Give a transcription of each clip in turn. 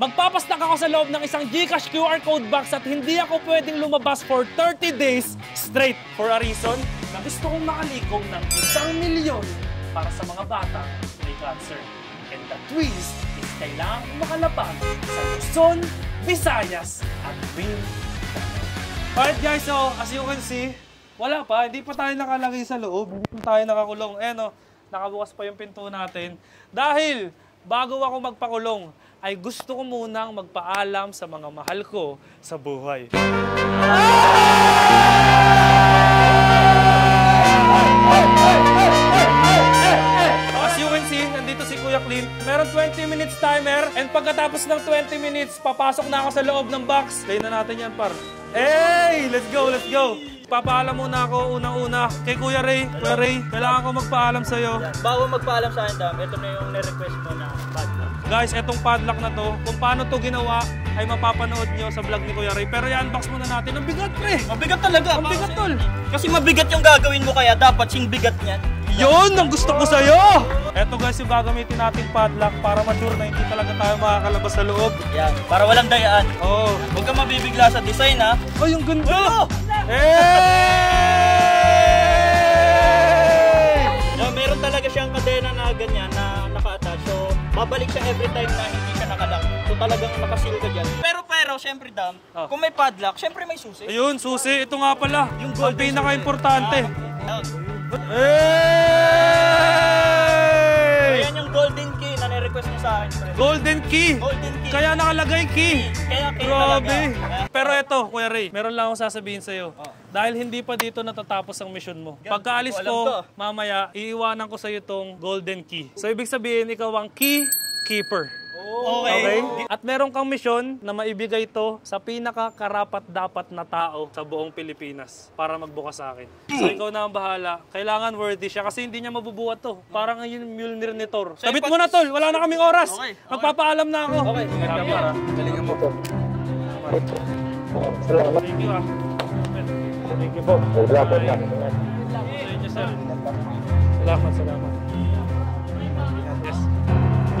Magpapastak ako sa loob ng isang Gcash QR code box at hindi ako pwedeng lumabas for 30 days straight for a reason na gusto kong makalikom ng isang milyon para sa mga bata may cancer. And the twist is kailangan kong makalapag sa Luzon, Visayas at Mindanao. Alright guys, so as you can see, wala pa, hindi pa tayo nakalagay sa loob, hindi pa tayo nakakulong. Eh no, nakabukas pa yung pinto natin. Dahil bago ako magpakulong, ay gusto ko munang magpaalam sa mga mahal ko sa buhay. As you can see, nandito si Kuya Clint. Meron 20 minutes timer and pagkatapos ng 20 minutes, papasok na ako sa loob ng box. Play na natin yan, par. Hey! Let's go, let's go! Papaalam muna ako unang-una kay Kuya Ray. Kuya Ray, kailangan ko magpaalam sa'yo. Bago magpaalam sa akin, Dam, ito na yung ni-request mo na padlock. Guys, etong padlock na to, kung paano to ginawa, ay mapapanood nyo sa vlog ni Kuya Ray. Pero i-unbox muna natin. Ang bigat, pre! Mabigat talaga. Ang bigat, tol! Kasi mabigat yung gagawin mo kaya dapat sing bigat niyan. Yun ang gusto ko sa'yo! Eto guys, yung gagamitin nating padlock para ma-sure na hindi talaga tayo makakalabas sa loob. Yan, para walang dayaan. Oh. Huwag ka mabibigla sa design ha. Ay, yung ganda! Oh! Hey! Yan, meron talaga siyang kadena na ganyan na naka-attach. So, babalik siya every time na hindi siya nakalock. So, talagang nakasil ka dyan. Pero, pero, syempre, Dam, Oh. kung may padlock, syempre may susi. Ayun, susi. Ito nga pala. Yung gold Ang pinaka-importante. Hey! Key! Golden key. Kaya nakalagay key! Kaya key Grabe! talaga. Pero eto, Kuya Ray, meron lang akong sasabihin sa'yo. Oh. Dahil hindi pa dito natatapos ang mission mo. Pagkaalis ko mamaya, iiwanan ko sa'yo tong golden key. So, ibig sabihin, ikaw ang key keeper. Okay. Okay? At meron kang misyon na maibigay to sa pinaka-karapat dapat na tao sa buong Pilipinas para magbukas sa akin. So ikaw na ang bahala. Kailangan worthy siya kasi hindi niya mabubuhat to. Parang yung Mjolnir ni Thor. So, Sabit mo na tol, wala na kaming oras. Okay, okay. Magpapaalam na ako. Okay, ingat ka para. Galingan mo. Thank you ah. Thank you po. You sir. Salamat, salamat.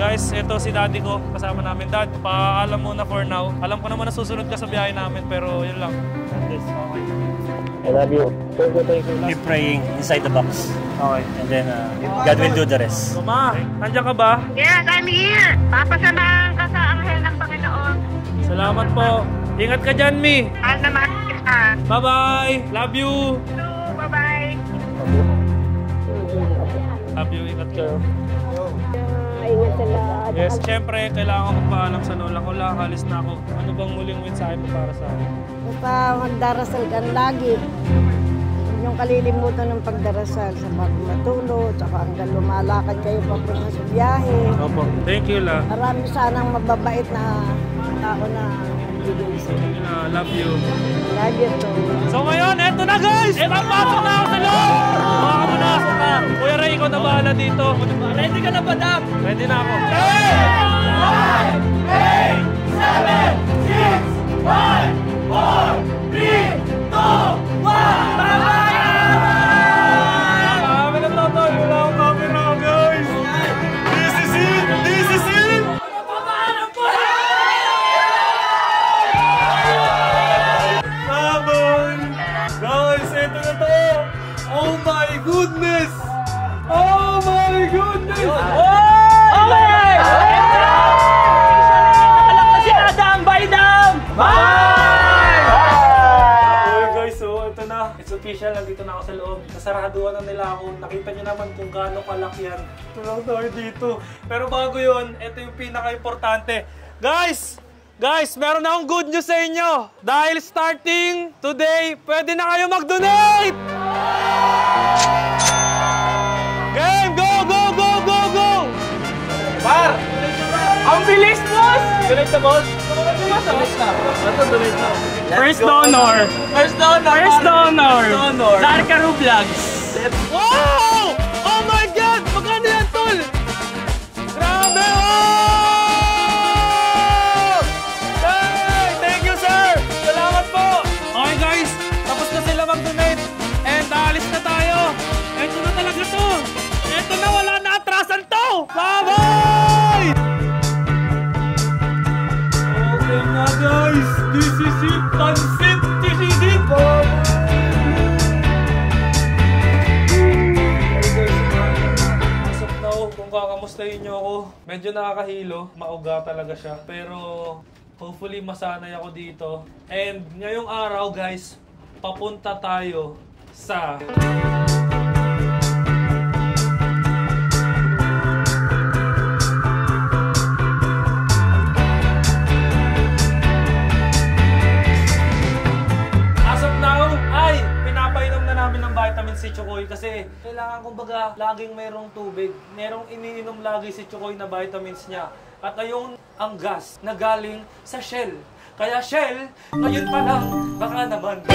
Guys, ito si daddy ko. Kasama namin. Dad, paalam muna for now. Alam ko naman na susunod ka sa biyahe namin, pero yun lang. Yes, okay. I love you. Thank you, thank you. Keep praying inside the box. Okay. And then uh, God will do the rest. So, ma, nandiyan ka ba? Yes, I'm here. Papasamahan ka sa anghel ng Panginoon. Salamat po. Ingat ka dyan, Mi. Mahal na mahal kita. Bye-bye. Love you. So, bye-bye. Love you. Ingat ka. Ingat sa lahat. Yes, syempre, kailangan ko magpaalam sa lola ko. Lakalis na ako. Ano bang muling mensahe mo para sa akin? Basta magdarasal ka lagi. Niyong kalilimutan ng pagdarasal sa bago matulog, tsaka hanggang lumalakad kayo papunta sa biyahe. Opo. Thank you, la. Marami sanang mababait na tao na bigay sa. Love you. Love you too. So ngayon, eto na guys! Eto, pasok na ako sa loob! Mga kamunasan na. Kuya Ray, ikaw na bahala dito. Ready ka na ba, Dam? Ready na ako. Marami Okay! Nakalak na si Adam! Bye, Dam! Okay guys, so ito na. It's official, nandito na ako sa loob. Nasaraduan na nila ako. Nakita niyo naman kung gaano kalaki yan. Ito lang tayo dito. Pero bago yon, ito yung pinaka-importante. Guys! Guys, meron akong good news sa inyo. Dahil starting today, pwede na kayo mag-donate! Game! Ang bilis, boss! Donate na, boss? Donate na. Ito, donate na. First donor. First donor. First donor. First donor. Darkaru Vlogs. Wow! Oh my God! Magkano yan, tol? Grabe! Oh! Kakamustahin nyo ako, medyo nakakahilo. Mauga talaga siya. Pero hopefully masanay ako dito. And ngayong araw guys, papunta tayo sa kailangan kumbaga laging mayroong tubig. Merong iniinom lagi si Chukoy na vitamins niya. At ayun ang gas na galing sa Shell. Kaya Shell, ngayon pa lang, baka naman.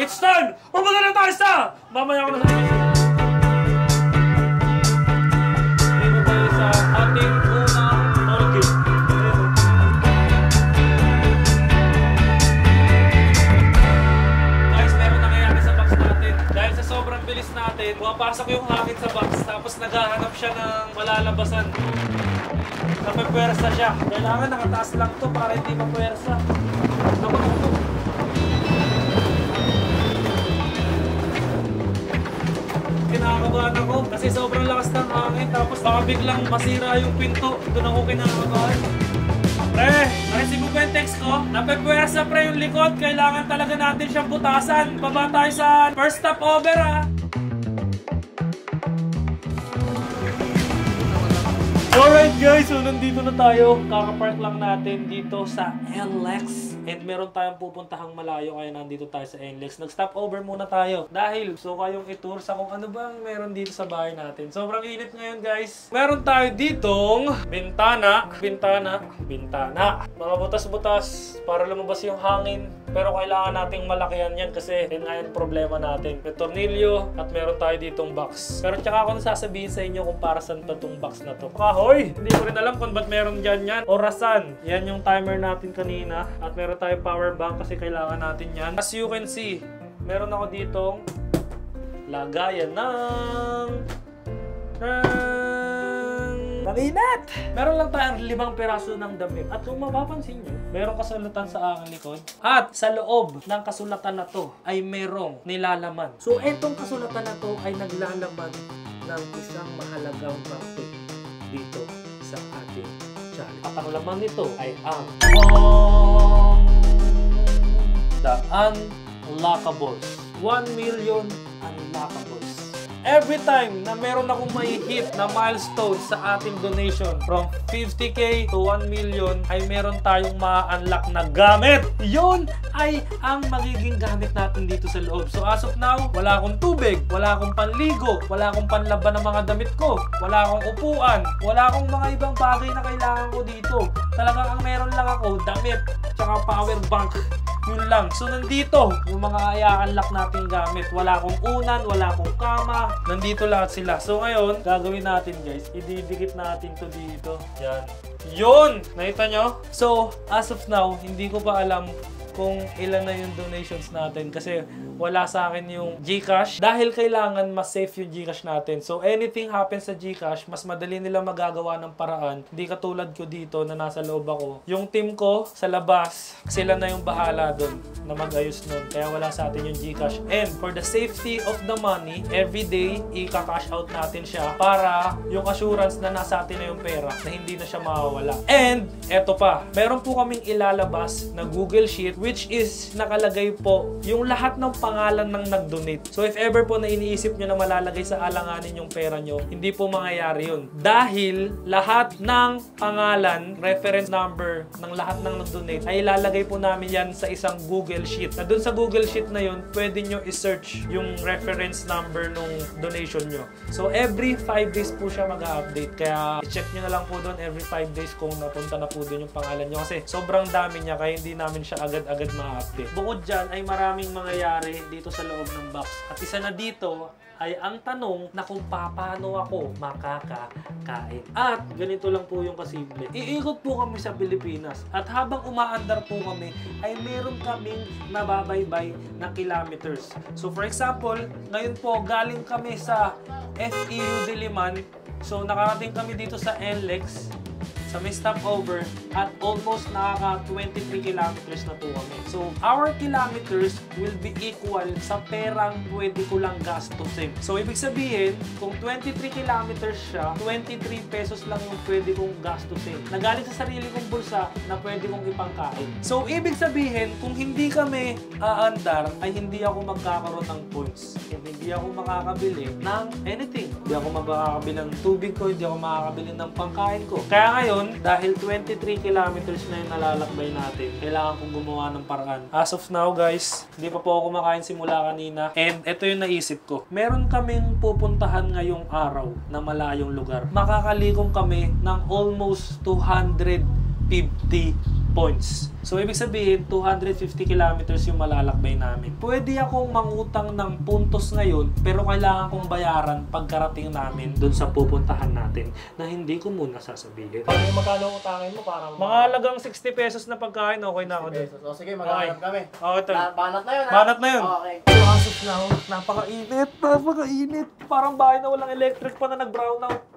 It's time! Pumunta na tayo sa! Mamaya ko na sasabihin. Ng malalabasan. Napapwersa siya. Kailangan nakataas lang to para hindi mapwersa. Naku. Kinakabahan ako kasi sobrang lakas ng hangin tapos baka biglang masira yung pinto. Doon ako kinakabahan. Pre, nareceive ba yung text ko? Napepwersa pre yung likod. Kailangan talaga natin siyang butasan. Baba tayo sa first stop over ah. Guys, so nandito na tayo. Kakapark lang natin dito sa NLEX. And meron tayong pupuntahang malayo kaya nandito tayo sa NLEX. Nag-stop over muna tayo. Dahil so kayong i-tour sa kung ano bang meron dito sa bahay natin. Sobrang init ngayon guys. Meron tayo ditong bintana, bintana, bintana. Mga butas-butas para lumabas yung hangin. Pero kailangan nating malakihan yan kasi yun nga yung problema natin. May tornilyo at meron tayo ditong box. Pero tsaka ako nasasabihin sa inyo kung para saan pa tong box na to. Kahoy! Hindi ko rin alam kung ba't meron dyan yan. Orasan. Yan yung timer natin kanina. At meron tayong power bank kasi kailangan natin yan. As you can see, meron ako ditong lagayan ng... ng... Maninat! Meron lang tayong limang piraso ng damit. At kung mapapansin nyo, meron kasulatan sa aking likod. At sa loob ng kasulatan na to ay merong nilalaman. So, etong kasulatan na to ay naglalaman ng isang mahalagang parte dito sa ating channel. At ang laman nito ay ang The Unlockables. 1 million unlockables. Every time na meron akong may hit na milestone sa ating donation from 50k to 1 million ay meron tayong ma-unlock na gamit. Yun ay ang magiging gamit natin dito sa loob. So as of now, wala akong tubig, wala akong panligo, wala akong panlaban ng mga damit ko, wala akong upuan, wala akong mga ibang bagay na kailangan ko dito. Talagang ang meron lang ako, damit, tsaka power bank. Yun lang. So, nandito yung mga i-unlock nating gamit. Wala akong unan, wala akong kama. Nandito lahat sila. So, ngayon, gagawin natin guys. Ididikit natin to dito. Yan. Yun! Nakita nyo? So, as of now, hindi ko pa alam kung ilan na yung donations natin kasi wala sa akin yung GCash dahil kailangan mas safe yung GCash natin. So anything happens sa GCash, mas madali nila magagawa ng paraan. Hindi katulad ko dito na nasa loob ako. Yung team ko sa labas, sila na yung bahala doon na mag-ayos nun. Kaya wala sa atin yung GCash. And for the safety of the money, every day, i-cash out natin siya para yung assurance na nasa atin na yung pera na hindi na siya mawawala. And, eto pa, meron po kaming ilalabas na Google Sheet which is nakalagay po yung lahat ng pangalan ng nag-donate. So if ever po na iniisip nyo na malalagay sa alanganin yung pera nyo, hindi po mangyayari yun. Dahil lahat ng pangalan, reference number ng lahat ng nag-donate ay ilalagay po namin yan sa isang Google Sheet. Na dun sa Google Sheet na yun, pwede nyo i-search yung reference number nung donation nyo. So every 5 days po siya mag-update. Kaya i-check nyo na lang po doon every 5 days kung napunta na po doon yung pangalan nyo. Kasi sobrang dami niya kaya hindi namin siya agad-agad ma-update. Bukod dyan ay maraming mangyayari dito sa loob ng box. At isa na dito ay ang tanong na kung paano ako makakakain. At ganito lang po yung kasimple. Iikot po kami sa Pilipinas at habang umaandar po kami ay meron kaming nababaybay na kilometers. So for example, ngayon po galing kami sa FEU Diliman. So nakarating kami dito sa NLEX. Sa may stopover at almost nakaka 23 kilometers na po kami. So, our kilometers will be equal sa perang pwede ko lang gastusin. So, ibig sabihin, kung 23 kilometers siya, 23 pesos lang yung pwede kong gastusin. Nagaling sa sarili kong bulsa na pwede kong ipangkain. So, ibig sabihin, kung hindi kami aandar, ay hindi ako magkakaroon ng points. And hindi ako makakabili ng anything. Hindi ako makakabili ng tubig ko, hindi ako makakabili ng pangkain ko. Kaya ngayon, dahil 23 kilometers na yung nalalakbay natin, kailangan kong gumawa ng paraan. As of now, guys, hindi pa po ako kumakain simula kanina. And ito yung naisip ko. Meron kaming pupuntahan ngayong araw na malayong lugar. Makakalikom kami ng almost 250 points. So, ibig sabihin, 250 kilometers yung malalakbay namin. Pwede akong mangutang ng puntos ngayon, pero kailangan kong bayaran pagkarating namin dun sa pupuntahan natin na hindi ko muna sasabihin. Pag yung magkano utangin mo, parang... Mga halagang 60 pesos na pagkain, okay na ako dun. pesos. O sige, maghahanap kami. Okay, tol. Na, banat na yun, ha? Banat na yun. Okay. Pasok na ako. Napakainit, napakainit. Parang bahay na walang electric pa na nag-brown out.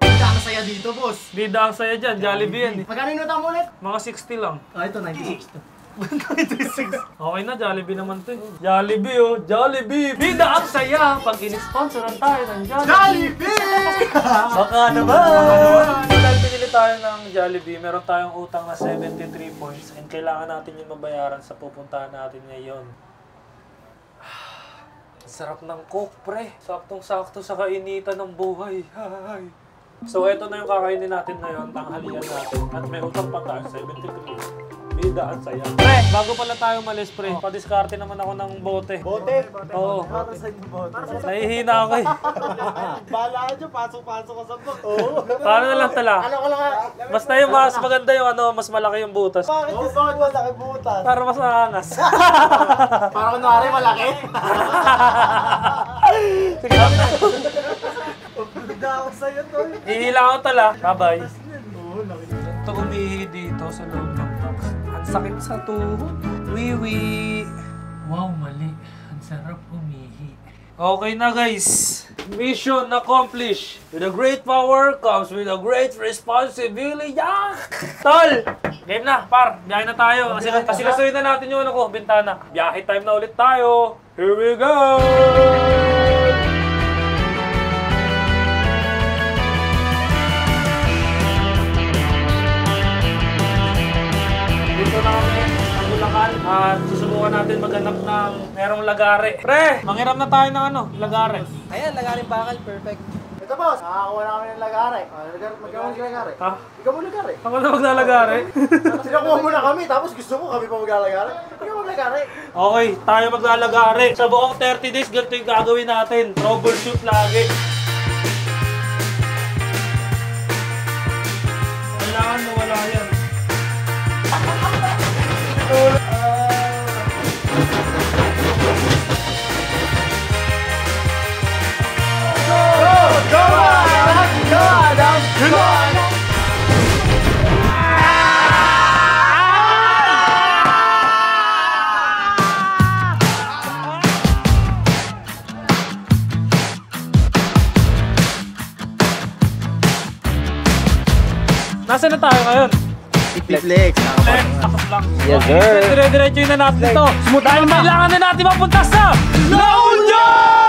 Saya dito, boss. Bida ang saya dyan, Jollibee yan eh. Magkano yung utang mo ulit? Mga 60 lang. Ah, ito, 96 to. Okay na, Jollibee naman to eh. Jollibee oh, Jollibee! Bida ang saya pag in-sponsoran tayo ng Jollibee! Jollibee! Baka naman! Dahil pinili tayo ng Jollibee, meron tayong utang na 73 points and kailangan natin yung mabayaran sa pupuntahan natin ngayon. Sarap ng coke, pre. Saktong-sakto sa kainitan ng buhay. Ay. So, eto na yung kakainin natin ngayon, tanghalian natin. At may utang pa tayo, 73. Bida ang saya. Pre, bago pala tayo malis, pre, padiskarte naman ako ng bote. Bote? Oo. Para sa inyo, bote. Nahihina ako eh. Bala ka dyan, pasok-pasok ka sa bot. Oo. Paano na lang tala? Ano ka lang? Basta yung mas maganda yung ano, mas malaki yung butas. Bakit oh, bakit mo laki butas? Para mas aangas. Para kunwari malaki. Sige Bigla ako sa'yo, tol. Ihila ako tala. Bye-bye. Ito umihi dito sa loob ng box. Ang sakit sa tuhod. Wiwi. Wow, mali. Ang sarap umihi. Okay na guys. Mission accomplished. With a great power comes with a great responsibility. Yak! Tol! Game na, par. Biyahe na tayo. Kasi, kasi kasuyin na natin yung ano ko, bintana. Biyahe time na ulit tayo. Here we go! At susubukan natin maghanap ng merong lagare. Pre, manghiram na tayo ng ano, lagare. Ayan, lagaring bakal, perfect. Ito boss, nakakuha na kami ng lagare. Ah, lagar, magkano ng lagare? Ha? Ikaw mo lagare. Ako na maglalagare? Sinakuha mo na kami, tapos gusto mo kami pa maglalagare? Ikaw maglagare. okay, tayo maglalagare. Sa buong 30 days, ganito yung gagawin natin. Troubleshoot lagi. Kailangan mo wala yan. Nasaan na tayo ngayon? Flex. Takot lang. Yes, sir. Dire-diretso na natin ito. Dahil kailangan na natin mapunta sa La Union!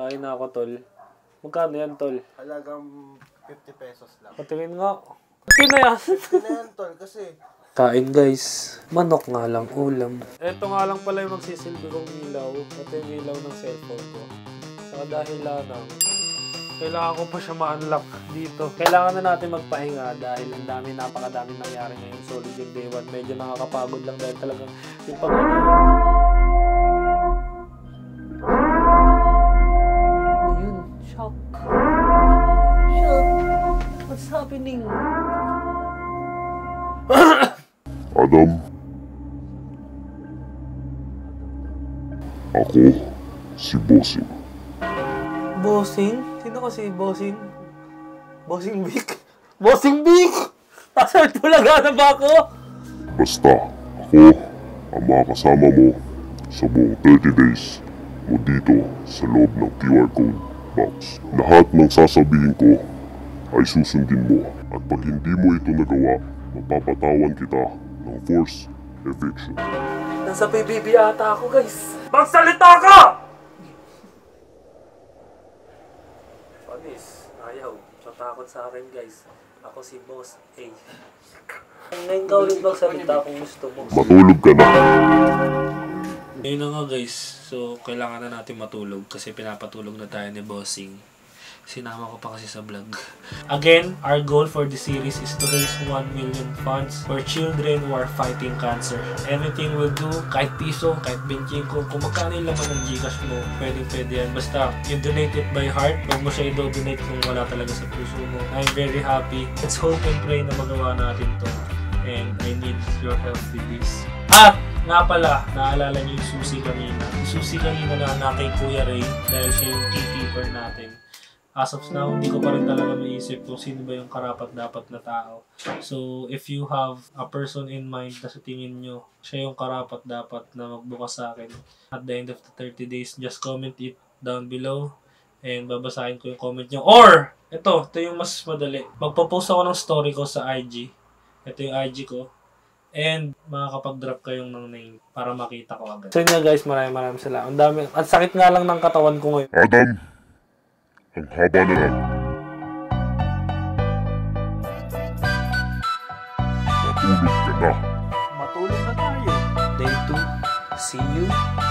Kain na ako, tol. Magkano yan, tol? Halagang 50 pesos lang. Patingin nga. Okay na yan. Ito na yan, tol, kasi Kain guys. Manok nga lang ulam. Ito nga lang pala yung magsisilbi kong ilaw. Ito yung ilaw ng cellphone ko. Sa dahilan ng kailangan ko pa siya ma-unlock dito. Kailangan na natin magpahinga dahil ang dami, napakadami nangyari ngayon. Solid yung day 1. Medyo nakakapagod lang dahil talagang yung pag happening? Adam, Ako, si Bossing. Bossing? Sino kasi Bossing? Bossing Vic? Bossing Vic! Nasa Bulaga na ba ako? Basta, ako ang mga kasama mo sa buong 30 days mo dito sa loob ng QR code box. Lahat ng sasabihin ko ay susundin mo at pag hindi mo ito nagawa, mapapatawan kita ng force eviction. Nasa PBB ata ako, guys. Magsalita ka! Panis, ayaw. Matakot sa akin, guys. Ako si Boss A. Ngayon ka ulit magsalita kung gusto mo. Matulog ka na. Ngayon na nga guys, so kailangan na natin matulog kasi pinapatulog na tayo ni Bossing. Sinama ko pa kasi sa vlog. Again, our goal for the series is to raise 1 million funds for children who are fighting cancer. Everything we'll do, kahit piso, kahit benching ko, kung magkano yung laman ng Gcash mo, pwedeng pwede yan. Basta, you donate it by heart, huwag mo siya i-donate kung wala talaga sa puso mo. I'm very happy. Let's hope and pray na magawa natin to. And I need your help with this. At, nga pala, naalala niyo yung susi kanina. Yung susi kanina na na kay Kuya Ray dahil siya yung keykeeper natin. As of now, hindi ko pa rin talaga maisip kung sino ba yung karapat dapat na tao. So, if you have a person in mind na sa tingin nyo, siya yung karapat dapat na magbukas sa akin at the end of the 30 days, just comment it down below and babasahin ko yung comment nyo. Or, ito, ito yung mas madali. Magpo-post ako ng story ko sa IG. Ito yung IG ko. And makakapag-drop kayong ng name para makita ko agad. So yun nga guys, maraming maraming salamat. Ang dami. At sakit nga lang ng katawan ko ngayon. Adam, ang haba na lang. Matulog ka na. Matulog na tayo. Day 2. See you